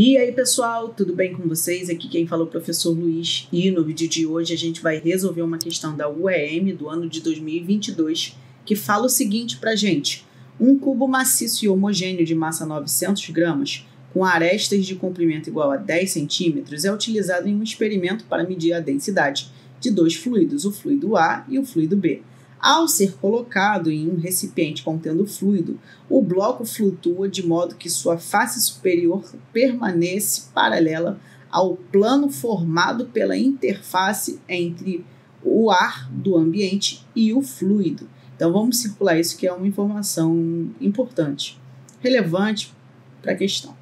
E aí, pessoal, tudo bem com vocês? Aqui quem fala é o professor Luiz e no vídeo de hoje a gente vai resolver uma questão da UEM do ano de 2022 que fala o seguinte pra gente: um cubo maciço e homogêneo de massa 900 gramas com arestas de comprimento igual a 10 centímetros é utilizado em um experimento para medir a densidade de dois fluidos, o fluido A e o fluido B. Ao ser colocado em um recipiente contendo fluido, o bloco flutua de modo que sua face superior permanece paralela ao plano formado pela interface entre o ar do ambiente e o fluido. Então vamos circular isso que é uma informação importante, relevante para a questão.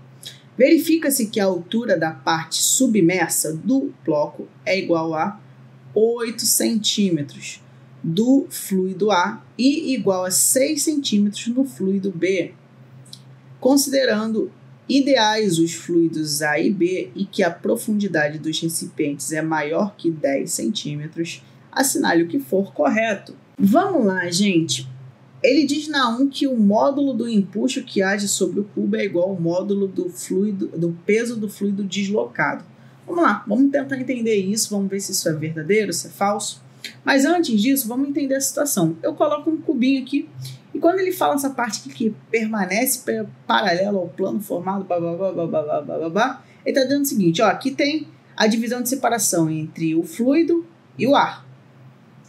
Verifica-se que a altura da parte submersa do bloco é igual a 8 centímetros do fluido A e igual a 6 centímetros no fluido B, considerando ideais os fluidos A e B e que a profundidade dos recipientes é maior que 10 centímetros, assinale o que for correto. Vamos lá, gente. Ele diz na 1 que o módulo do empuxo que age sobre o cubo é igual ao módulo do fluido, do peso do fluido deslocado. Vamos lá, vamos tentar entender isso, vamos ver se isso é verdadeiro, se é falso. Mas antes disso, vamos entender a situação. Eu coloco um cubinho aqui e quando ele fala essa parte aqui que permanece paralelo ao plano formado, blá, blá, blá, blá, blá, blá, blá, blá, ele está dizendo o seguinte, ó, aqui tem a divisão de separação entre o fluido e o ar.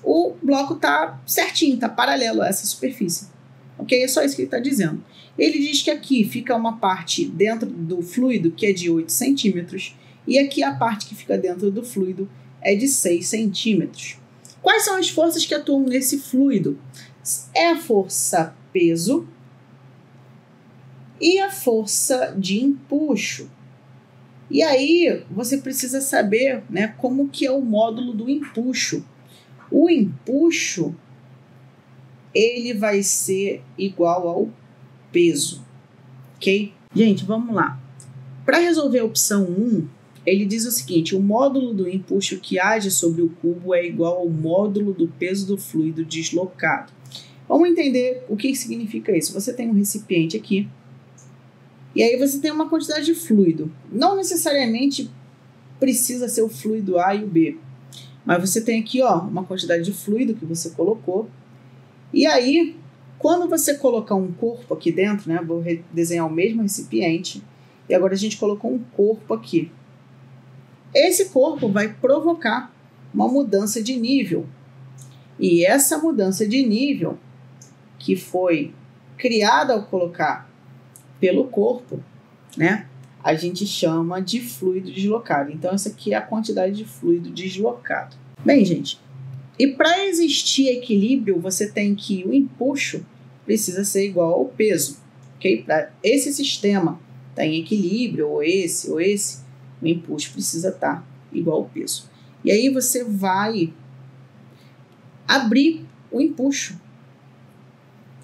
O bloco está certinho, está paralelo a essa superfície. Ok? É só isso que ele está dizendo. Ele diz que aqui fica uma parte dentro do fluido que é de 8 centímetros e aqui a parte que fica dentro do fluido é de 6 centímetros. Quais são as forças que atuam nesse fluido? É a força peso e a força de empuxo. E aí você precisa saber né, como que é o módulo do empuxo. O empuxo ele vai ser igual ao peso, ok? Gente, vamos lá. Para resolver a opção 1, ele diz o seguinte: o módulo do empuxo que age sobre o cubo é igual ao módulo do peso do fluido deslocado. Vamos entender o que significa isso. Você tem um recipiente aqui, e aí você tem uma quantidade de fluido. Não necessariamente precisa ser o fluido A e o B, mas você tem aqui ó, uma quantidade de fluido que você colocou. E aí, quando você colocar um corpo aqui dentro, né, vou desenhar o mesmo recipiente, e agora a gente colocou um corpo aqui. Esse corpo vai provocar uma mudança de nível. E essa mudança de nível, que foi criada ao colocar pelo corpo, né? A gente chama de fluido deslocado. Então, essa aqui é a quantidade de fluido deslocado. Bem, gente, e para existir equilíbrio, você tem que o empuxo precisa ser igual ao peso, ok? Para esse sistema estar tá em equilíbrio, ou esse, ou esse, o empuxo precisa estar tá igual ao peso. E aí você vai abrir o empuxo.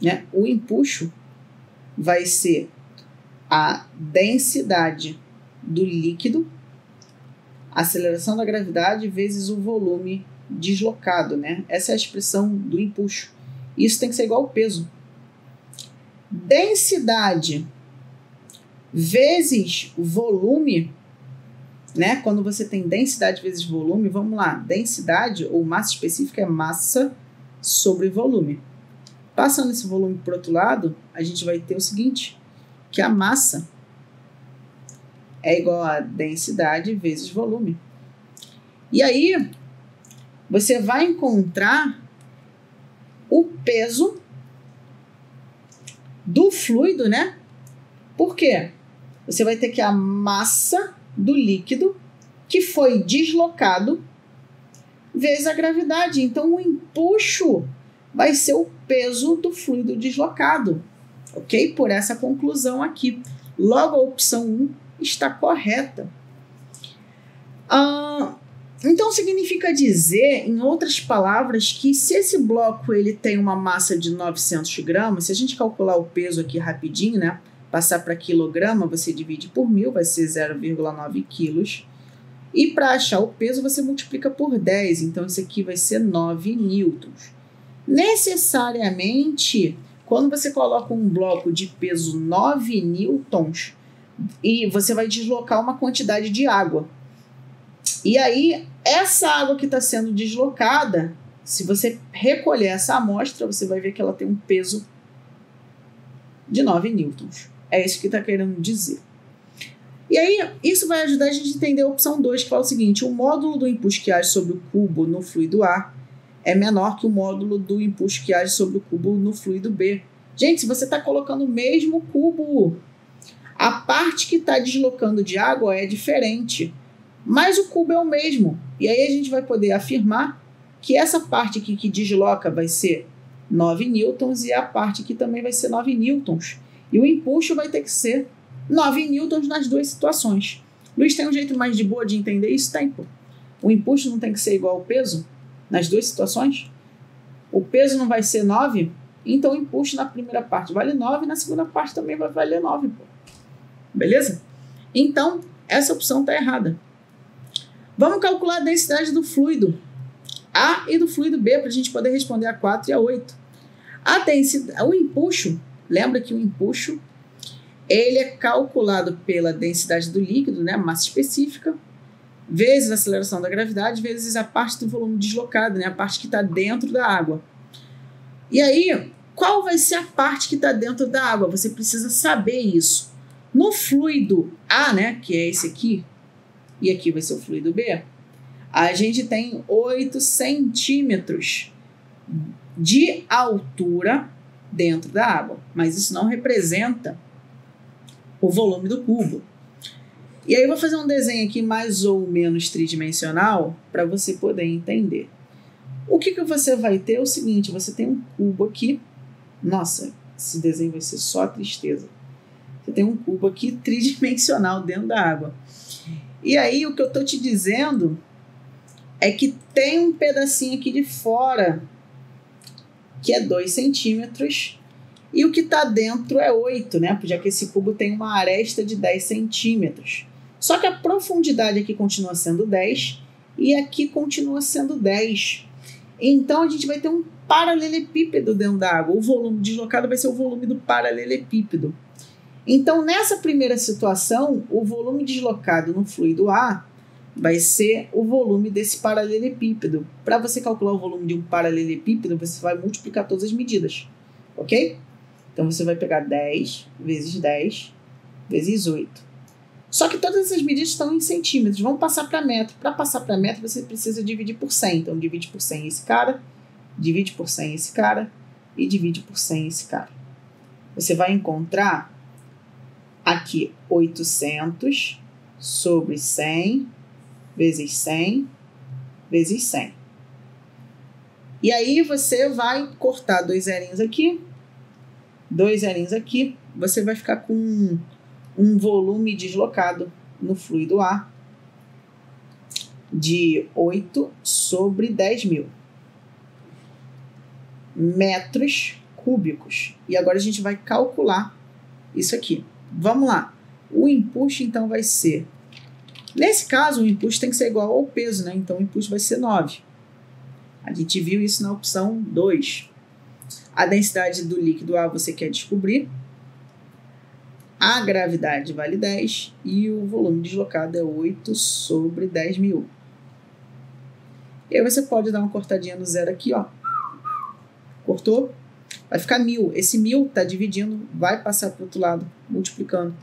Né? O empuxo vai ser a densidade do líquido, a aceleração da gravidade vezes o volume deslocado, né? Essa é a expressão do empuxo. Isso tem que ser igual ao peso. Densidade vezes volume né? Quando você tem densidade vezes volume, vamos lá, densidade ou massa específica é massa sobre volume. Passando esse volume para o outro lado, a gente vai ter o seguinte, que a massa é igual a densidade vezes volume. E aí, você vai encontrar o peso do fluido, né? Por quê? Você vai ter que a massa do líquido que foi deslocado vezes a gravidade. Então, o empuxo vai ser o peso do fluido deslocado, ok? Por essa conclusão aqui. Logo, a opção 1 está correta. Ah, então, significa dizer, em outras palavras, que se esse bloco ele tem uma massa de 900 gramas, se a gente calcular o peso aqui rapidinho, né? Passar para quilograma, você divide por mil, vai ser 0,9 quilos. E para achar o peso, você multiplica por 10, então isso aqui vai ser 9 newtons. Necessariamente, quando você coloca um bloco de peso 9 newtons, e você vai deslocar uma quantidade de água. E aí, essa água que está sendo deslocada, se você recolher essa amostra, você vai ver que ela tem um peso de 9 newtons. É isso que está querendo dizer. E aí, isso vai ajudar a gente a entender a opção 2, que fala o seguinte: o módulo do impulso que age sobre o cubo no fluido A é menor que o módulo do impulso que age sobre o cubo no fluido B. Gente, se você está colocando o mesmo cubo, a parte que está deslocando de água é diferente, mas o cubo é o mesmo. E aí a gente vai poder afirmar que essa parte aqui que desloca vai ser 9 newtons e a parte aqui também vai ser 9 newtons. E o impulso vai ter que ser 9 newtons nas duas situações. Luiz, tem um jeito mais de boa de entender isso? Tem, pô. O impulso não tem que ser igual ao peso nas duas situações? O peso não vai ser 9? Então o impulso na primeira parte vale 9 na segunda parte também vai valer 9, pô. Beleza? Então, essa opção está errada. Vamos calcular a densidade do fluido A e do fluido B para a gente poder responder a 4 e a 8. A densidade, o impulso, lembra que o impulso ele é calculado pela densidade do líquido, né, massa específica, vezes a aceleração da gravidade, vezes a parte do volume deslocado, né, a parte que está dentro da água. E aí, qual vai ser a parte que está dentro da água? Você precisa saber isso. No fluido A, né, que é esse aqui, e aqui vai ser o fluido B, a gente tem 8 centímetros de altura dentro da água, mas isso não representa o volume do cubo. E aí eu vou fazer um desenho aqui mais ou menos tridimensional para você poder entender. O que, que você vai ter é o seguinte, você tem um cubo aqui. Nossa, esse desenho vai ser só tristeza. Você tem um cubo aqui tridimensional dentro da água. E aí o que eu estou te dizendo é que tem um pedacinho aqui de fora que é 2 centímetros e o que está dentro é 8, né? Já que esse cubo tem uma aresta de 10 centímetros. Só que a profundidade aqui continua sendo 10 e aqui continua sendo 10. Então a gente vai ter um paralelepípedo dentro da água. O volume deslocado vai ser o volume do paralelepípedo. Então, nessa primeira situação, o volume deslocado no fluido A vai ser o volume desse paralelepípedo. Para você calcular o volume de um paralelepípedo, você vai multiplicar todas as medidas, ok? Então você vai pegar 10 vezes 10 vezes 8. Só que todas essas medidas estão em centímetros. Vamos passar para metro. Para passar para metro, você precisa dividir por 100. Então divide por 100 esse cara, divide por 100 esse cara e divide por 100 esse cara. Você vai encontrar aqui 800 sobre 100 vezes 100 vezes 100. E aí você vai cortar dois zerinhos aqui dois zerinhos aqui, você vai ficar com um, volume deslocado no fluido A de 8 sobre 10 mil metros cúbicos. E agora a gente vai calcular isso aqui. Vamos lá. O impulso, então, vai ser... Nesse caso, o impulso tem que ser igual ao peso, né? Então, o impulso vai ser 9. A gente viu isso na opção 2. A densidade do líquido A você quer descobrir. A gravidade vale 10 e o volume deslocado é 8 sobre 10 mil. E aí você pode dar uma cortadinha no zero aqui, ó. Cortou? Vai ficar mil. Esse mil está dividindo, vai passar para o outro lado, multiplicando.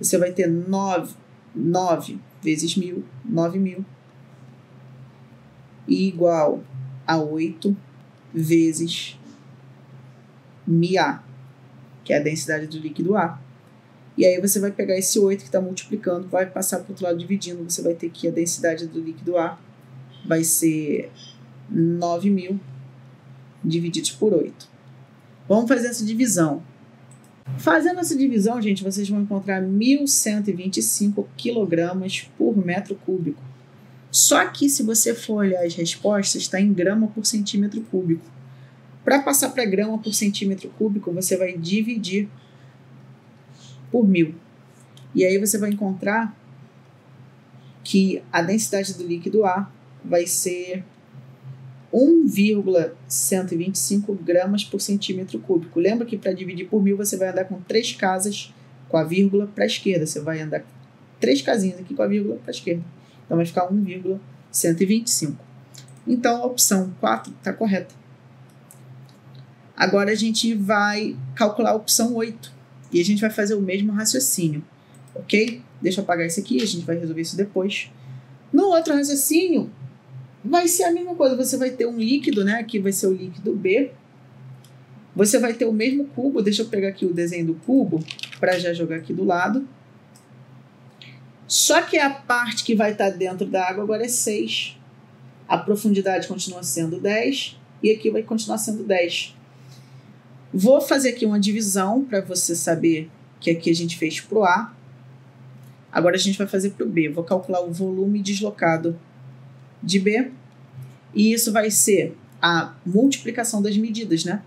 Você vai ter 9, 9 vezes mil, 9 mil. igual a 8 vezes MA, que é a densidade do líquido A. E aí você vai pegar esse 8 que está multiplicando, vai passar para o outro lado dividindo, você vai ter que a densidade do líquido A vai ser 9 mil divididos por 8. Vamos fazer essa divisão. Fazendo essa divisão, gente, vocês vão encontrar 1.125 quilogramas por metro cúbico. Só que se você for olhar as respostas, está em grama por centímetro cúbico. Para passar para grama por centímetro cúbico, você vai dividir por mil. E aí você vai encontrar que a densidade do líquido A vai ser 1,125 gramas por centímetro cúbico. Lembra que para dividir por mil você vai andar com três casas com a vírgula para a esquerda. Você vai andar três casinhas aqui com a vírgula para a esquerda. Então vai ficar 1,125. Então a opção 4 está correta. Agora a gente vai calcular a opção 8 e a gente vai fazer o mesmo raciocínio, ok? Deixa eu apagar isso aqui, a gente vai resolver isso depois. No outro raciocínio, vai ser a mesma coisa. Você vai ter um líquido, né? Aqui vai ser o líquido B. Você vai ter o mesmo cubo. Deixa eu pegar aqui o desenho do cubo para já jogar aqui do lado. Só que a parte que vai estar dentro da água agora é 6. A profundidade continua sendo 10 e aqui vai continuar sendo 10. Vou fazer aqui uma divisão para você saber que aqui a gente fez para o A. Agora a gente vai fazer para o B. Vou calcular o volume deslocado de B. E isso vai ser a multiplicação das medidas, né?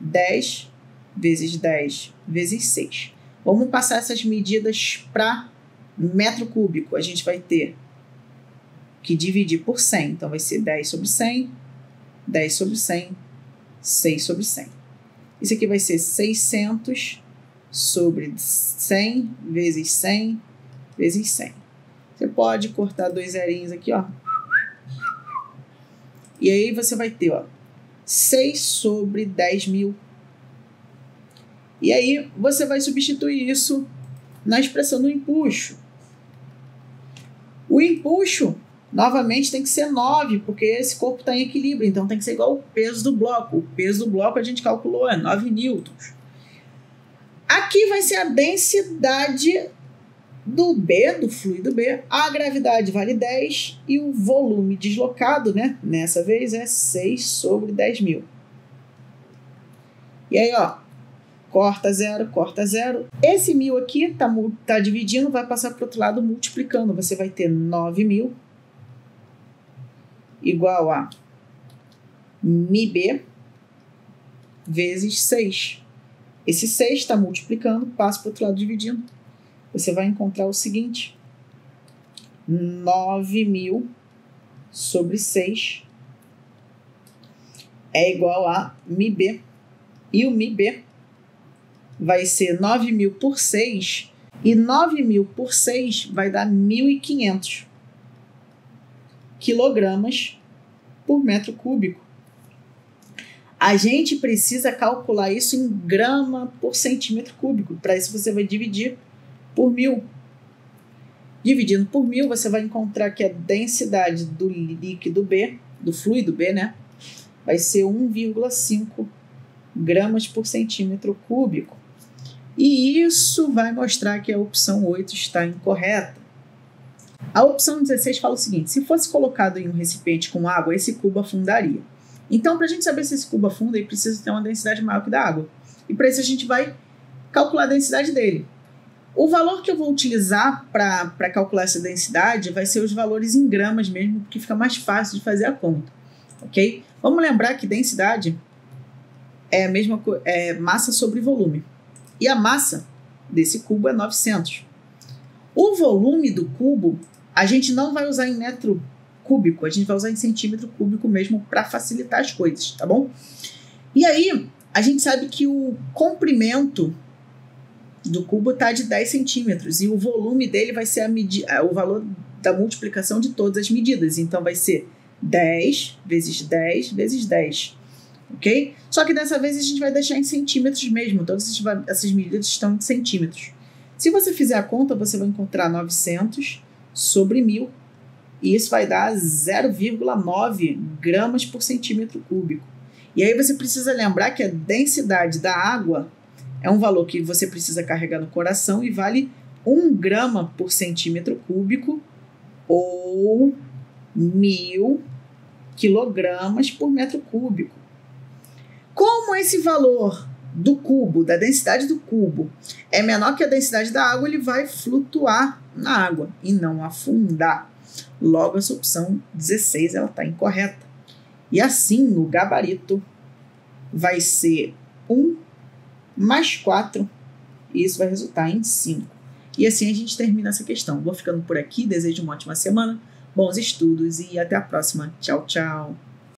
10 vezes 10 vezes 6. Vamos passar essas medidas para metro cúbico. A gente vai ter que dividir por 100. Então, vai ser 10 sobre 100, 10 sobre 100, 6 sobre 100. Isso aqui vai ser 600 sobre 100 vezes 100 vezes 100. Você pode cortar dois zerinhos aqui, ó. E aí você vai ter, ó, 6 sobre 10 mil. E aí você vai substituir isso na expressão do empuxo. O empuxo Novamente tem que ser 9, porque esse corpo está em equilíbrio, então tem que ser igual ao peso do bloco. O peso do bloco a gente calculou é 9 newtons. Aqui vai ser a densidade do B, do fluido B. A gravidade vale 10 e o volume deslocado, né? Nessa vez é 6 sobre 10 mil. E aí, ó, corta zero, corta zero. Esse mil aqui tá, tá dividindo, vai passar para o outro lado multiplicando. Você vai ter 9 mil igual a MIB vezes 6. Esse 6 está multiplicando, passa para o outro lado dividindo. Você vai encontrar o seguinte: 9 mil sobre 6 é igual a MIB. E o MIB vai ser 9 mil por 6. E 9 mil por 6 vai dar 1.500 quilogramas por metro cúbico. A gente precisa calcular isso em grama por centímetro cúbico. Para isso, você vai dividir por mil. Dividindo por mil, você vai encontrar que a densidade do líquido B, do fluido B, né, vai ser 1,5 gramas por centímetro cúbico. E isso vai mostrar que a opção 8 está incorreta. A opção 16 fala o seguinte: se fosse colocado em um recipiente com água, esse cubo afundaria. Então, para a gente saber se esse cubo afunda, ele precisa ter uma densidade maior que da água. E para isso a gente vai calcular a densidade dele. O valor que eu vou utilizar para calcular essa densidade vai ser os valores em gramas mesmo, porque fica mais fácil de fazer a conta. Ok? Vamos lembrar que densidade é a mesma é massa sobre volume. E a massa desse cubo é 900. O volume do cubo a gente não vai usar em metro cúbico, a gente vai usar em centímetro cúbico mesmo para facilitar as coisas, tá bom? E aí, a gente sabe que o comprimento do cubo está de 10 centímetros e o volume dele vai ser a o valor da multiplicação de todas as medidas. Então, vai ser 10 vezes 10 vezes 10, ok? Só que dessa vez a gente vai deixar em centímetros mesmo, todas essas medidas estão em centímetros. Se você fizer a conta, você vai encontrar 900 sobre mil. E isso vai dar 0,9 gramas por centímetro cúbico. E aí você precisa lembrar que a densidade da água é um valor que você precisa carregar no coração e vale 1 grama por centímetro cúbico ou mil quilogramas por metro cúbico. Como esse valor do cubo, da densidade do cubo, é menor que a densidade da água, ele vai flutuar na água e não afundar. Logo, essa opção 16 ela está incorreta. E assim, o gabarito vai ser 1 mais 4, e isso vai resultar em 5. E assim a gente termina essa questão. Vou ficando por aqui, desejo uma ótima semana, bons estudos e até a próxima. Tchau, tchau.